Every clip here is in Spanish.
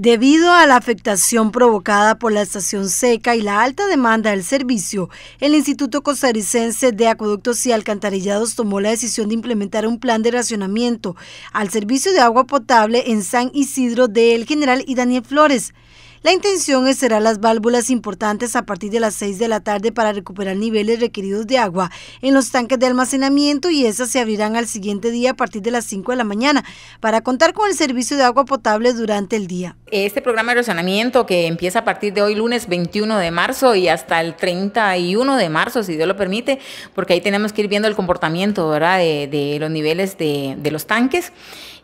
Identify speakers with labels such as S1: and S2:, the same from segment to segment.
S1: Debido a la afectación provocada por la estación seca y la alta demanda del servicio, el Instituto Costarricense de Acueductos y Alcantarillados tomó la decisión de implementar un plan de racionamiento al servicio de agua potable en San Isidro de El General y Daniel Flores. La intención es cerrar las válvulas importantes a partir de las 6 de la tarde para recuperar niveles requeridos de agua en los tanques de almacenamiento y esas se abrirán al siguiente día a partir de las 5 de la mañana para contar con el servicio de agua potable durante el día.
S2: Este programa de racionamiento que empieza a partir de hoy lunes 21 de marzo y hasta el 31 de marzo, si Dios lo permite, porque ahí tenemos que ir viendo el comportamiento. De, los niveles de los tanques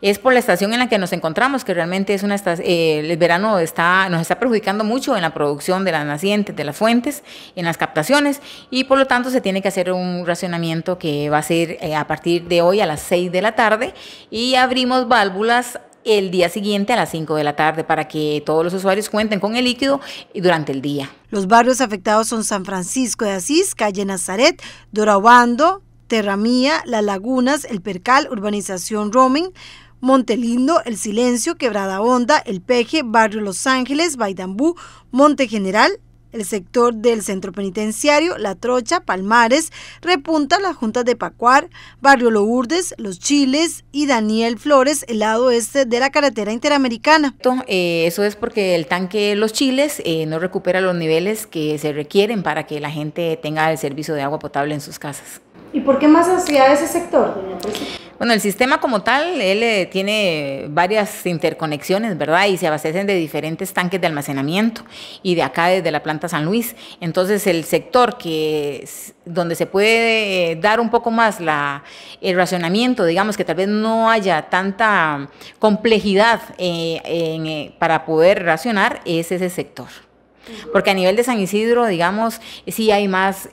S2: es por la estación en la que nos encontramos, que realmente es una estación, eh, el verano está, nos está perjudicando mucho en la producción de las nacientes, de las fuentes, en las captaciones, y por lo tanto se tiene que hacer un racionamiento que va a ser eh, a partir de hoy a las 6 de la tarde, y abrimos válvulas el día siguiente a las 5 de la tarde para que todos los usuarios cuenten con el líquido durante el día.
S1: Los barrios afectados son San Francisco de Asís, calle Nazaret, Dorabando, Terramía, Las Lagunas, El Percal, Urbanización Roaming, Montelindo, El Silencio, Quebrada Honda, El Peje, Barrio Los Ángeles, Baidambú, Monte General, el sector del centro penitenciario, La Trocha, Palmares, Repunta, la Junta de Pacuar, Barrio Lourdes, Los Chiles y Daniel Flores, el lado este de la carretera interamericana.
S2: Eh, eso es porque el tanque Los Chiles eh, no recupera los niveles que se requieren para que la gente tenga el servicio de agua potable en sus casas.
S1: ¿Y por qué más hacia ese sector, doña
S2: bueno, el sistema como tal, él eh, tiene varias interconexiones, ¿verdad? Y se abastecen de diferentes tanques de almacenamiento y de acá desde la planta San Luis. Entonces, el sector que donde se puede eh, dar un poco más la, el racionamiento, digamos que tal vez no haya tanta complejidad eh, para poder racionar, es ese sector. Porque a nivel de San Isidro, digamos, sí hay más,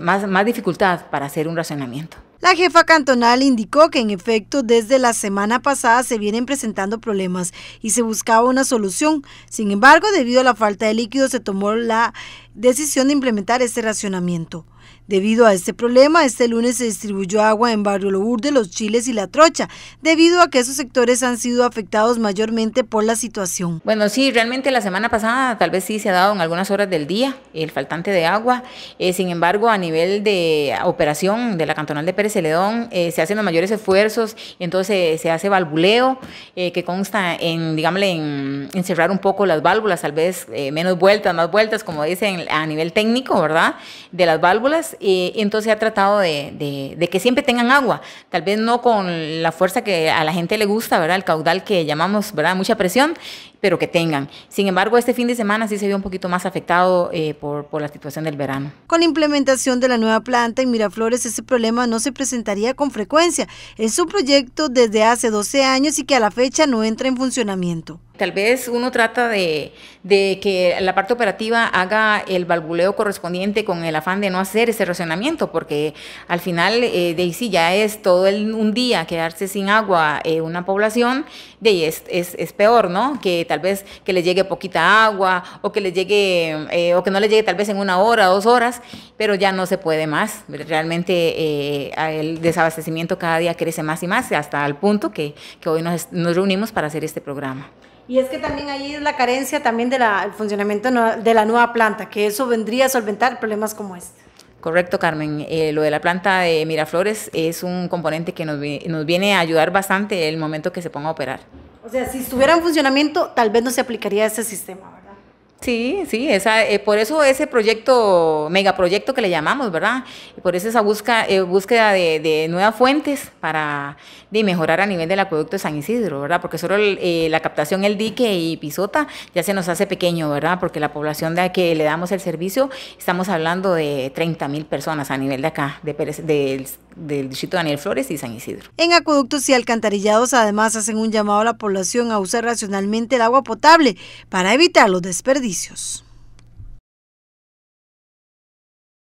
S2: más, más dificultad para hacer un racionamiento.
S1: La jefa cantonal indicó que en efecto desde la semana pasada se vienen presentando problemas y se buscaba una solución. Sin embargo, debido a la falta de líquido se tomó la decisión de implementar este racionamiento. Debido a este problema, este lunes se distribuyó agua en Barrio Lourdes, Los Chiles y La Trocha, debido a que esos sectores han sido afectados mayormente por la situación.
S2: Bueno, sí, realmente la semana pasada tal vez sí se ha dado en algunas horas del día el faltante de agua. Eh, sin embargo, a nivel de operación de la cantonal de Pérez Celedón, eh, se hacen los mayores esfuerzos, entonces se hace valvuleo, eh, que consta en, digámosle, en, cerrar un poco las válvulas, tal vez menos vueltas, más vueltas, como dicen a nivel técnico, ¿verdad? De las válvulas y entonces ha tratado de, de, que siempre tengan agua, tal vez no con la fuerza que a la gente le gusta, ¿verdad? El caudal que llamamos, ¿verdad? Mucha presión, pero que tengan. Sin embargo, este fin de semana sí se vio un poquito más afectado eh, por, por la situación del verano.
S1: Con la implementación de la nueva planta en Miraflores, ese problema no se presentaría con frecuencia. Es un proyecto desde hace 12 años y que a la fecha no entra en funcionamiento.
S2: Tal vez uno trata de, que la parte operativa haga el valvuleo correspondiente con el afán de no hacer ese racionamiento, porque al final eh, de sí ya es todo el, un día quedarse sin agua eh, una población, de ahí es, es, es, peor, ¿no? Que tal vez que le llegue poquita agua o que le llegue, eh, o que no le llegue tal vez en una hora, dos horas, pero ya no se puede más. Realmente eh, el desabastecimiento cada día crece más y más hasta el punto que, que hoy nos, nos reunimos para hacer este programa.
S1: Y es que también ahí es la carencia también del funcionamiento de la nueva planta, que eso vendría a solventar problemas como este.
S2: Correcto, Carmen. Eh, lo de la planta de Miraflores es un componente que nos, nos viene a ayudar bastante el momento que se ponga a operar.
S1: O sea, si estuviera en funcionamiento, tal vez no se aplicaría ese sistema.
S2: Sí, sí, esa, eh, por eso ese proyecto, megaproyecto que le llamamos, ¿verdad? Por eso esa busca, eh, búsqueda de, nuevas fuentes para de mejorar a nivel del acueducto de San Isidro, ¿verdad? Porque solo eh, la captación, el dique y pisota ya se nos hace pequeño, ¿verdad? Porque la población de la que le damos el servicio, estamos hablando de 30 mil personas a nivel de acá, de del, del distrito Daniel Flores y San Isidro.
S1: En acueductos y alcantarillados además hacen un llamado a la población a usar racionalmente el agua potable para evitar los desperdicios.